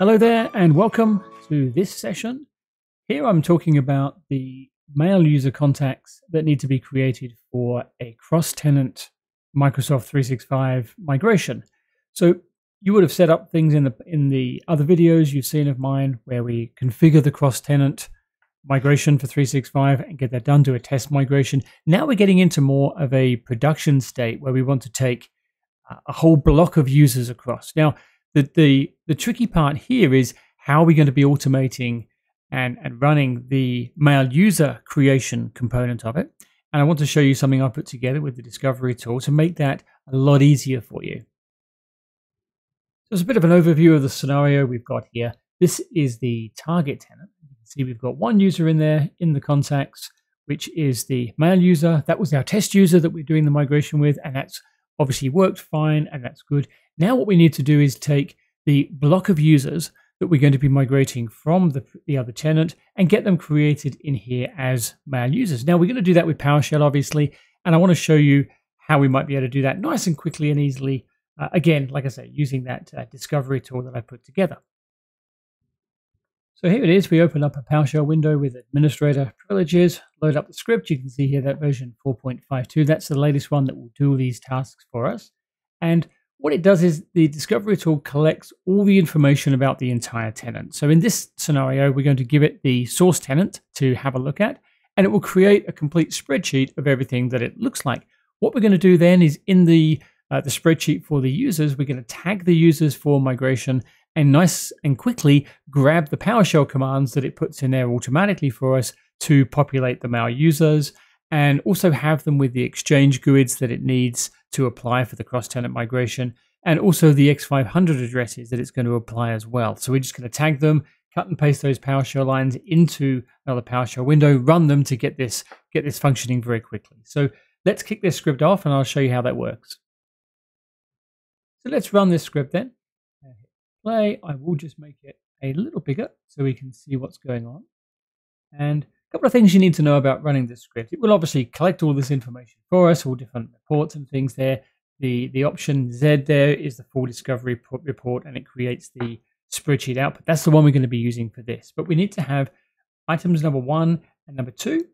Hello there, and welcome to this session. Here I'm talking about the mail user contacts that need to be created for a cross tenant Microsoft 365 migration. So you would have set up things in the in the other videos you've seen of mine where we configure the cross tenant migration for 365 and get that done to a test migration. Now we're getting into more of a production state where we want to take a whole block of users across. Now the the the tricky part here is how are we going to be automating and, and running the mail user creation component of it. And I want to show you something I put together with the discovery tool to make that a lot easier for you. So it's a bit of an overview of the scenario we've got here. This is the target tenant. You can see we've got one user in there in the contacts, which is the mail user. That was our test user that we're doing the migration with, and that's obviously worked fine, and that's good. Now what we need to do is take the block of users that we're going to be migrating from the, the other tenant and get them created in here as mail users. Now we're going to do that with PowerShell, obviously, and I want to show you how we might be able to do that nice and quickly and easily. Uh, again, like I say, using that uh, discovery tool that I put together. So here it is. We open up a PowerShell window with administrator privileges, load up the script. You can see here that version 4.52. That's the latest one that will do these tasks for us. And what it does is the discovery tool collects all the information about the entire tenant. So in this scenario, we're going to give it the source tenant to have a look at, and it will create a complete spreadsheet of everything that it looks like. What we're going to do then is in the uh, the spreadsheet for the users, we're going to tag the users for migration and nice and quickly grab the PowerShell commands that it puts in there automatically for us to populate the mail users and also have them with the exchange GUIDs that it needs to apply for the cross-tenant migration, and also the X500 addresses that it's going to apply as well. So we're just going to tag them, cut and paste those PowerShell lines into another PowerShell window, run them to get this get this functioning very quickly. So let's kick this script off, and I'll show you how that works. So let's run this script then. Play. I will just make it a little bigger so we can see what's going on. And a couple of things you need to know about running this script. It will obviously collect all this information for us, all different reports and things there. The, the option Z there is the full discovery report and it creates the spreadsheet output. That's the one we're going to be using for this. But we need to have items number one and number two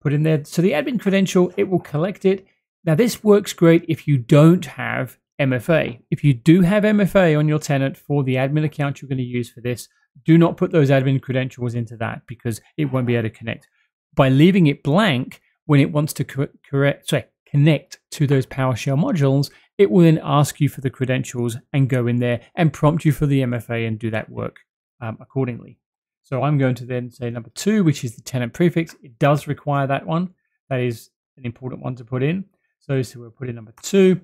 put in there. So the admin credential, it will collect it. Now this works great if you don't have MFA. If you do have MFA on your tenant for the admin account you're going to use for this, do not put those admin credentials into that because it won't be able to connect. By leaving it blank when it wants to correct, sorry, connect to those PowerShell modules, it will then ask you for the credentials and go in there and prompt you for the MFA and do that work um, accordingly. So I'm going to then say number two, which is the tenant prefix. It does require that one. That is an important one to put in. So, so we'll put in number two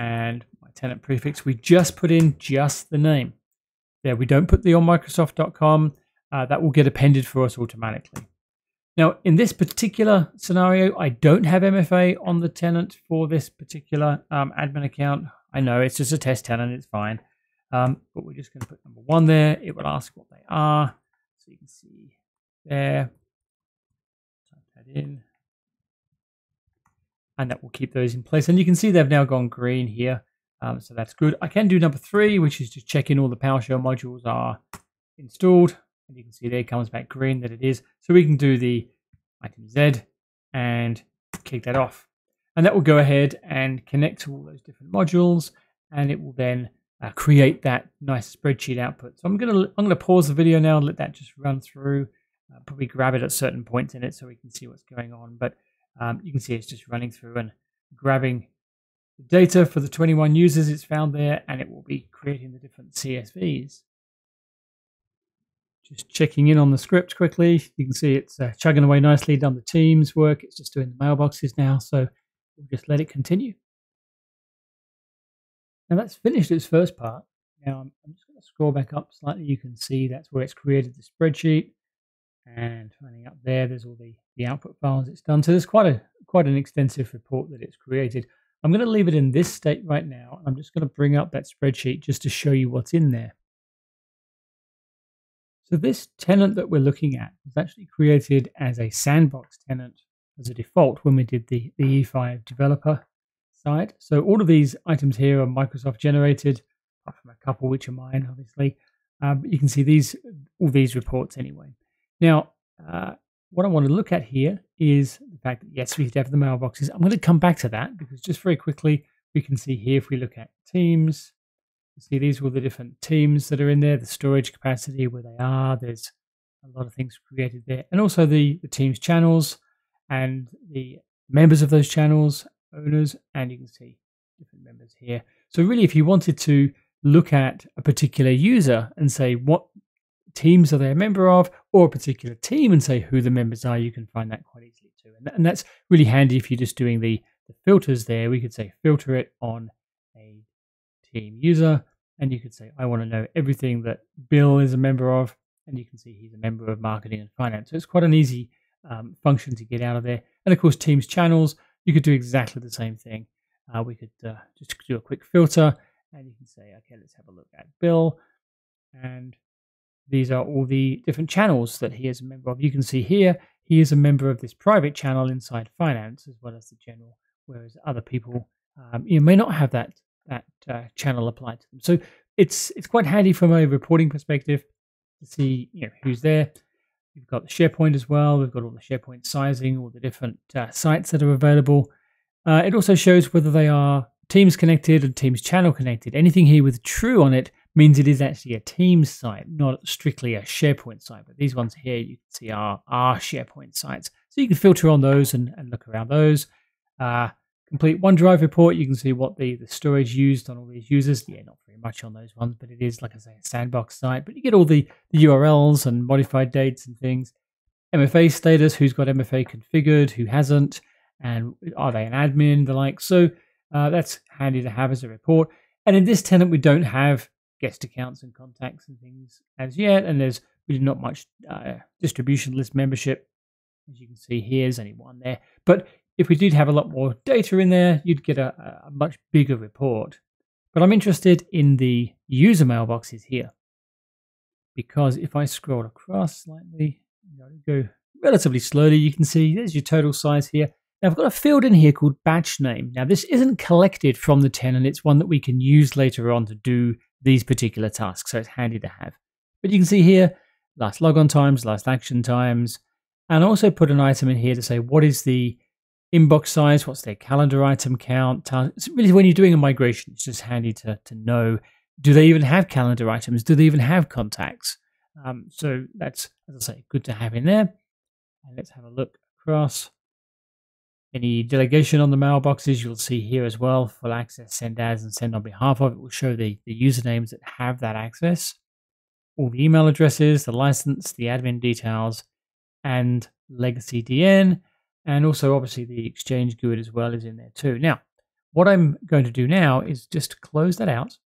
and my tenant prefix. We just put in just the name. There, we don't put the onmicrosoft.com. Uh, that will get appended for us automatically. Now, in this particular scenario, I don't have MFA on the tenant for this particular um, admin account. I know it's just a test tenant, it's fine. Um, but we're just going to put number one there. It will ask what they are. So you can see there. Type that in. And that will keep those in place. And you can see they've now gone green here. Um, so that's good. I can do number three, which is just checking all the PowerShell modules are installed. And you can see there comes back green that it is. So we can do the item Z and kick that off. And that will go ahead and connect to all those different modules. And it will then uh, create that nice spreadsheet output. So I'm to I'm to pause the video now let that just run through. Uh, probably grab it at certain points in it so we can see what's going on. But um, you can see it's just running through and grabbing the data for the 21 users it's found there, and it will be creating the different CSVs. Just checking in on the script quickly. You can see it's uh, chugging away nicely, done the Teams work. It's just doing the mailboxes now, so we'll just let it continue. Now that's finished its first part. Now I'm, just going to scroll back up slightly. You can see that's where it's created the spreadsheet. And running up there, there's all the, the output files it's done. So there's quite a quite an extensive report that it's created. I'm going to leave it in this state right now. I'm just going to bring up that spreadsheet just to show you what's in there. So this tenant that we're looking at was actually created as a sandbox tenant as a default when we did the, the E5 developer side. So all of these items here are Microsoft generated, apart from a couple which are mine, obviously. Um, but you can see these all these reports anyway. Now, uh, what I want to look at here is the fact that yes, we have the mailboxes. I'm going to come back to that because just very quickly we can see here if we look at teams, you see these are all the different teams that are in there, the storage capacity, where they are. There's a lot of things created there, and also the the teams channels and the members of those channels, owners, and you can see different members here. So really, if you wanted to look at a particular user and say what teams are they a member of, or a particular team and say who the members are, you can find that quite easily too. And, and that's really handy if you're just doing the, the filters there. We could say filter it on a team user, and you could say, I want to know everything that Bill is a member of, and you can see he's a member of marketing and finance. So it's quite an easy um, function to get out of there. And of course, Teams channels, you could do exactly the same thing. Uh, we could uh, just do a quick filter, and you can say, okay, let's have a look at Bill, and these are all the different channels that he is a member of. You can see here he is a member of this private channel inside finance as well as the general, whereas other people um, you may not have that that uh, channel applied to them. So it's it's quite handy from a reporting perspective to see you know who's there. We've got the SharePoint as well. We've got all the SharePoint sizing, all the different uh, sites that are available. Uh, it also shows whether they are Teams connected and Teams channel connected. Anything here with true on it means it is actually a Teams site, not strictly a SharePoint site. But these ones here you can see are, are SharePoint sites. So you can filter on those and, and look around those. Uh, complete OneDrive report, you can see what the, the storage used on all these users. Yeah, not very much on those ones, but it is, like I say, a sandbox site. But you get all the, the URLs and modified dates and things. MFA status, who's got MFA configured, who hasn't, and are they an admin, the like. So uh, that's handy to have as a report. And in this tenant, we don't have guest accounts and contacts and things as yet. And there's really not much uh, distribution list membership. As you can see, here's only one there. But if we did have a lot more data in there, you'd get a, a much bigger report. But I'm interested in the user mailboxes here. Because if I scroll across slightly, go relatively slowly, you can see there's your total size here. Now I've got a field in here called batch name. Now this isn't collected from the tenant, it's one that we can use later on to do these particular tasks, so it's handy to have. But you can see here, last logon times, last action times, and also put an item in here to say what is the inbox size, what's their calendar item count. It's really when you're doing a migration, it's just handy to, to know, do they even have calendar items? Do they even have contacts? Um, so that's, as I say, good to have in there. And let's have a look across. Any delegation on the mailboxes, you'll see here as well. Full access, send as, and send on behalf of. It will show the, the usernames that have that access, all the email addresses, the license, the admin details, and legacy DN. And also, obviously, the exchange GUID as well is in there too. Now, what I'm going to do now is just close that out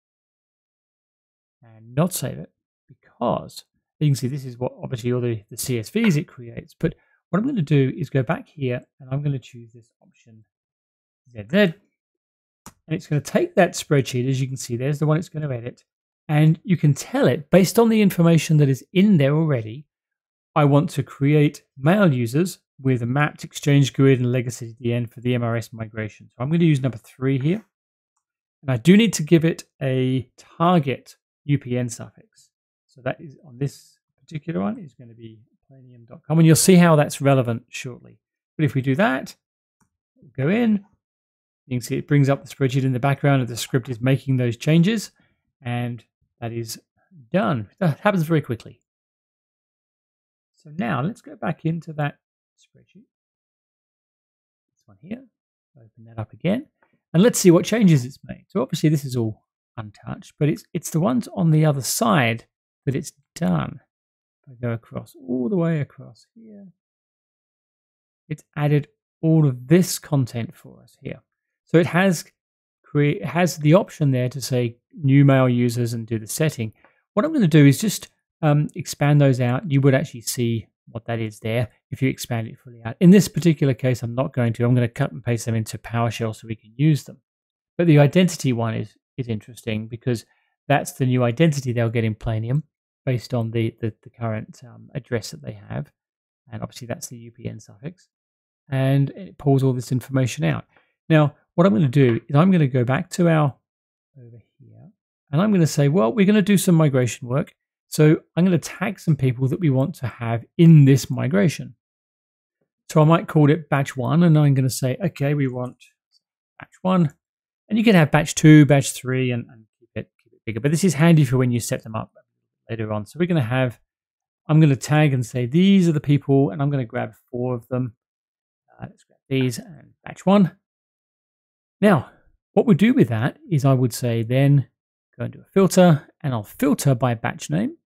and not save it because you can see this is what obviously all the, the CSVs it creates. But what I'm going to do is go back here and I'm going to choose this option ZZ. And it's going to take that spreadsheet, as you can see, there's the one it's going to edit. And you can tell it, based on the information that is in there already, I want to create mail users with a mapped exchange GUID and legacy DN for the MRS migration. So I'm going to use number three here. And I do need to give it a target UPN suffix. So that is on this particular one is going to be planium.com. And you'll see how that's relevant shortly. But if we do that, go in, you can see it brings up the spreadsheet in the background and the script is making those changes. And that is done. That happens very quickly. So now let's go back into that spreadsheet. This one here. Open that up again. And let's see what changes it's made. So obviously this is all untouched, but it's it's the ones on the other side that it's done. I go across, all the way across here, it's added all of this content for us here. So it has create has the option there to say new mail users and do the setting. What I'm going to do is just um, expand those out. You would actually see what that is there if you expand it fully out. In this particular case, I'm not going to. I'm going to cut and paste them into PowerShell so we can use them. But the identity one is is interesting because that's the new identity they'll get in Planium based on the, the, the current um, address that they have. And obviously that's the UPN suffix. And it pulls all this information out. Now, what I'm going to do is I'm going to go back to our over here and I'm going to say, well, we're going to do some migration work. So I'm going to tag some people that we want to have in this migration. So I might call it batch one, and I'm going to say, okay, we want batch one, and you can have batch two, batch three, and, and keep, it, keep it bigger. But this is handy for when you set them up later on. So we're going to have, I'm going to tag and say, these are the people, and I'm going to grab four of them. Uh, let's grab these and batch one. Now, what we do with that is I would say then go into a filter and I'll filter by batch name.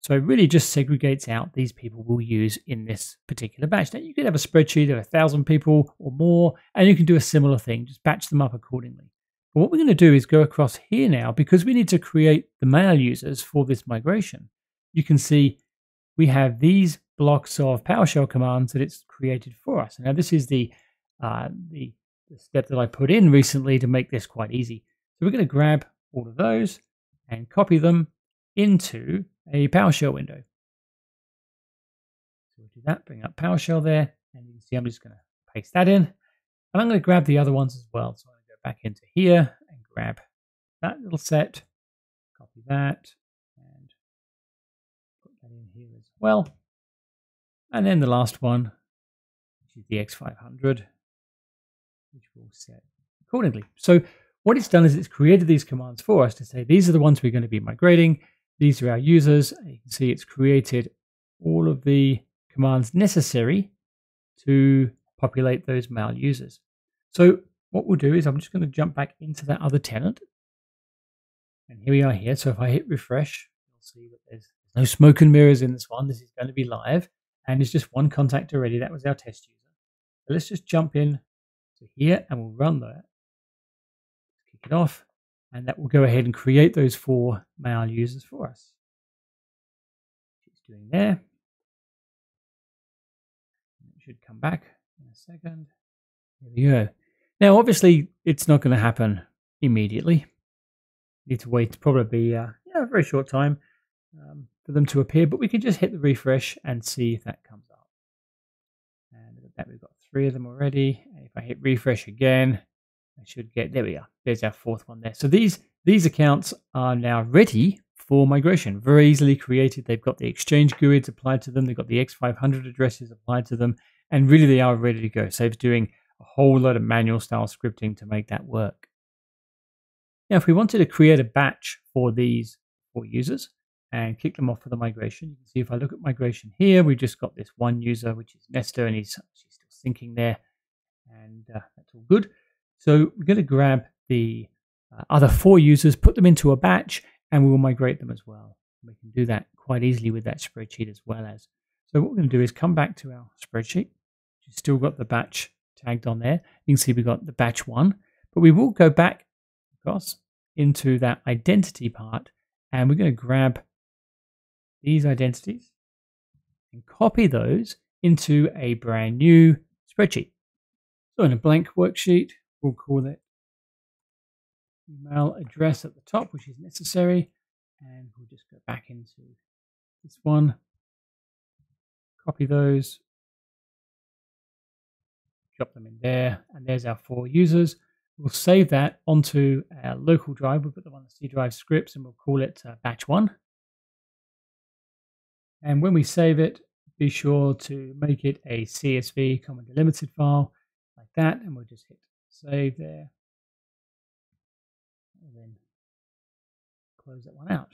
So it really just segregates out these people we'll use in this particular batch. Now you could have a spreadsheet of a thousand people or more, and you can do a similar thing, just batch them up accordingly. But what we're going to do is go across here now because we need to create the mail users for this migration. You can see we have these blocks of PowerShell commands that it's created for us. Now this is the, uh, the, the step that I put in recently to make this quite easy. So we're going to grab all of those and copy them into a PowerShell window. So we'll do that, bring up PowerShell there, and you can see I'm just going to paste that in. And I'm going to grab the other ones as well. So Back into here and grab that little set, copy that, and put that in here as well. And then the last one, which is the X500, which we'll set accordingly. So what it's done is it's created these commands for us to say these are the ones we're going to be migrating. These are our users. You can see it's created all of the commands necessary to populate those mail users. So what we'll do is I'm just going to jump back into that other tenant. And here we are here. So if I hit refresh, you'll see that there's no smoke and mirrors in this one. This is going to be live. And it's just one contact already. That was our test user. So let's just jump in to here and we'll run that. Kick it off and that will go ahead and create those four mail users for us. It's doing there. It should come back in a second. There we go. Now, obviously, it's not going to happen immediately. You need to wait probably uh, yeah, a very short time um, for them to appear, but we can just hit the refresh and see if that comes up. And at that, we've got three of them already. And if I hit refresh again, I should get, there we are. There's our fourth one there. So these, these accounts are now ready for migration, very easily created. They've got the Exchange GUIDs applied to them. They've got the X500 addresses applied to them, and really they are ready to go. Saves doing a whole lot of manual style scripting to make that work. Now, if we wanted to create a batch for these four users and kick them off for the migration, you can see if I look at migration here, we've just got this one user, which is Nesta, and he's, he's still syncing there, and uh, that's all good. So we're going to grab the uh, other four users, put them into a batch, and we will migrate them as well. We can do that quite easily with that spreadsheet as well as. So what we're going to do is come back to our spreadsheet. You've still got the batch tagged on there. You can see we've got the batch one, but we will go back across into that identity part, and we're going to grab these identities and copy those into a brand new spreadsheet. So in a blank worksheet, we'll call it email address at the top, which is necessary. And we'll just go back into this one, copy those, drop them in there, and there's our four users. We'll save that onto our local drive. We'll put them on the C drive scripts and we'll call it uh, batch one. And when we save it, be sure to make it a CSV comma delimited file like that, and we'll just hit save there, and then close that one out.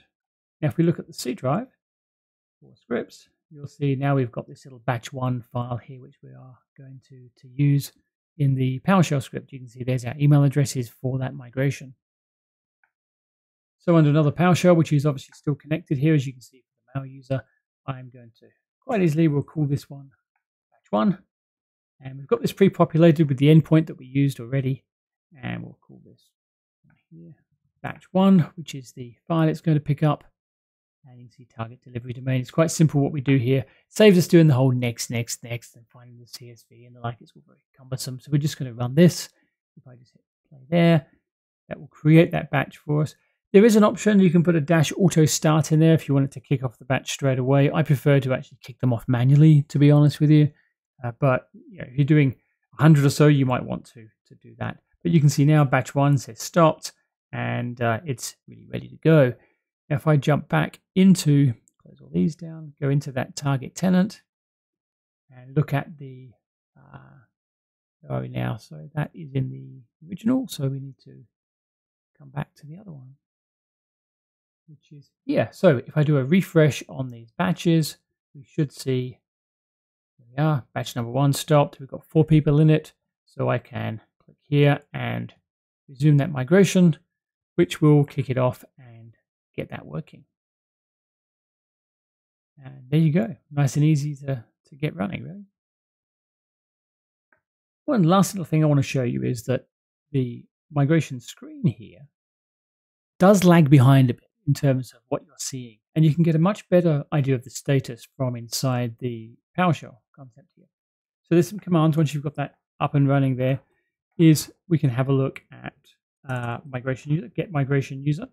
Now, if we look at the C drive for scripts, you'll see now we've got this little batch one file here, which we are going to, to use in the PowerShell script. You can see there's our email addresses for that migration. So under another PowerShell, which is obviously still connected here, as you can see for the mail user, I'm going to quite easily, we'll call this one batch one. And we've got this pre-populated with the endpoint that we used already. And we'll call this here batch one, which is the file it's going to pick up. And you can see target delivery domain. It's quite simple what we do here. It saves us doing the whole next, next, next, and finding the CSV and the like. It's all very cumbersome. So we're just going to run this. If I just hit play there, that will create that batch for us. There is an option. You can put a dash auto start in there if you want it to kick off the batch straight away. I prefer to actually kick them off manually, to be honest with you. Uh, but you know, if you're doing 100 or so, you might want to, to do that. But you can see now batch one says stopped and uh, it's really ready to go. If I jump back into close all these down, go into that target tenant and look at the, uh, where are we now? So that is in the original. So we need to come back to the other one, which is here. So if I do a refresh on these batches, we should see, there we are, batch number one stopped. We've got four people in it. So I can click here and resume that migration, which will kick it off and get that working. And there you go. Nice and easy to, to get running, really. One last little thing I want to show you is that the migration screen here does lag behind a bit in terms of what you're seeing. And you can get a much better idea of the status from inside the PowerShell concept here. So there's some commands once you've got that up and running there is we can have a look at uh, migration user, get migration user.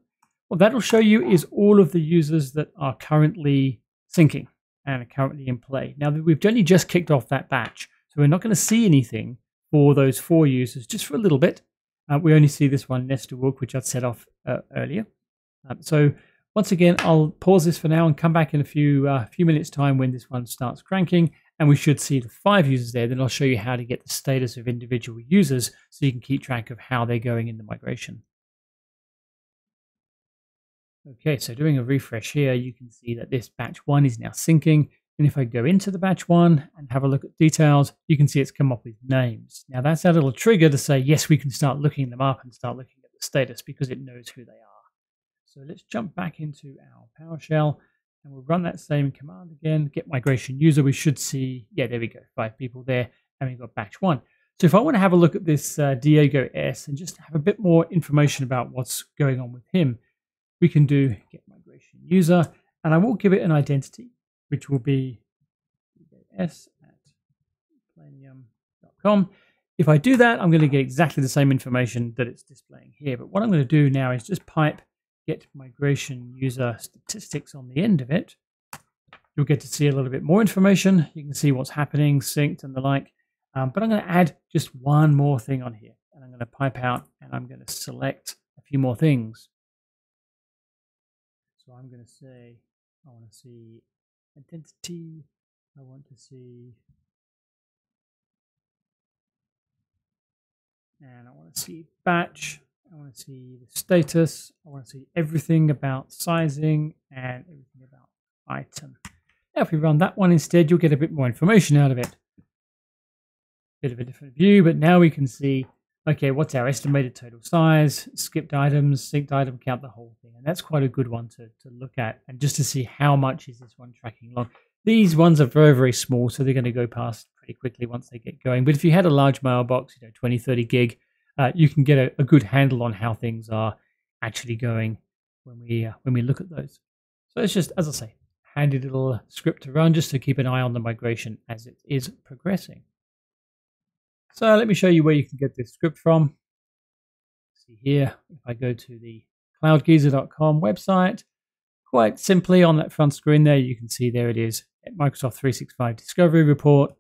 What that'll show you is all of the users that are currently syncing and are currently in play. Now we've only just kicked off that batch, so we're not going to see anything for those four users just for a little bit. Uh, we only see this one Nesta Wook, which I'd set off uh, earlier. Um, so once again, I'll pause this for now and come back in a few uh, few minutes time when this one starts cranking and we should see the five users there. Then I'll show you how to get the status of individual users so you can keep track of how they're going in the migration. Okay, so doing a refresh here, you can see that this batch one is now syncing. And if I go into the batch one and have a look at details, you can see it's come up with names. Now that's a little trigger to say, yes, we can start looking them up and start looking at the status because it knows who they are. So let's jump back into our PowerShell and we'll run that same command again, get migration user. We should see, yeah, there we go, five people there, and we've got batch one. So if I want to have a look at this uh, Diego S and just have a bit more information about what's going on with him, we can do get migration user, and I will give it an identity, which will be s at planium.com. If I do that, I'm going to get exactly the same information that it's displaying here. But what I'm going to do now is just pipe get migration user statistics on the end of it, you'll get to see a little bit more information. You can see what's happening, synced and the like. Um, but I'm going to add just one more thing on here. And I'm going to pipe out and I'm going to select a few more things. So I'm going to say, I want to see identity. I want to see, and I want to see batch. I want to see the status. I want to see everything about sizing and everything about item. Now, if we run that one instead, you'll get a bit more information out of it. Bit of a different view, but now we can see, okay, what's our estimated total size, skipped items, synced item count, the whole thing. And that's quite a good one to, to look at and just to see how much is this one tracking along. These ones are very, very small, so they're going to go past pretty quickly once they get going. But if you had a large mailbox, you know, 20, 30 gig, uh, you can get a, a, good handle on how things are actually going when we uh, when we look at those. So it's just, as I say, handy little script to run just to keep an eye on the migration as it is progressing. So let me show you where you can get this script from. See here, if I go to the cloudgeezer.com website, quite simply on that front screen there, you can see there it is, Microsoft 365 Discovery Report,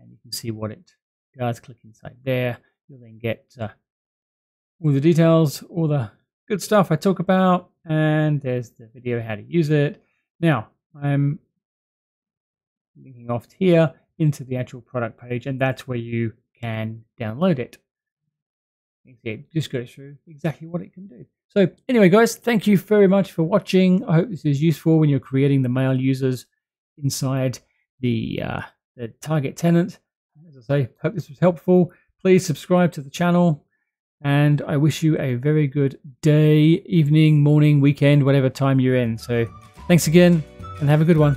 and you can see what it does. Click inside there. You'll then get uh, all the details, all the good stuff I talk about, and there's the video how to use it. Now, I'm linking off here into the actual product page, and that's where you can download it. It just goes through exactly what it can do. So anyway, guys, thank you very much for watching. I hope this is useful when you're creating the mail users inside the, uh, the target tenant. As I say, hope this was helpful. Please subscribe to the channel. And I wish you a very good day, evening, morning, weekend, whatever time you're in. So thanks again and have a good one.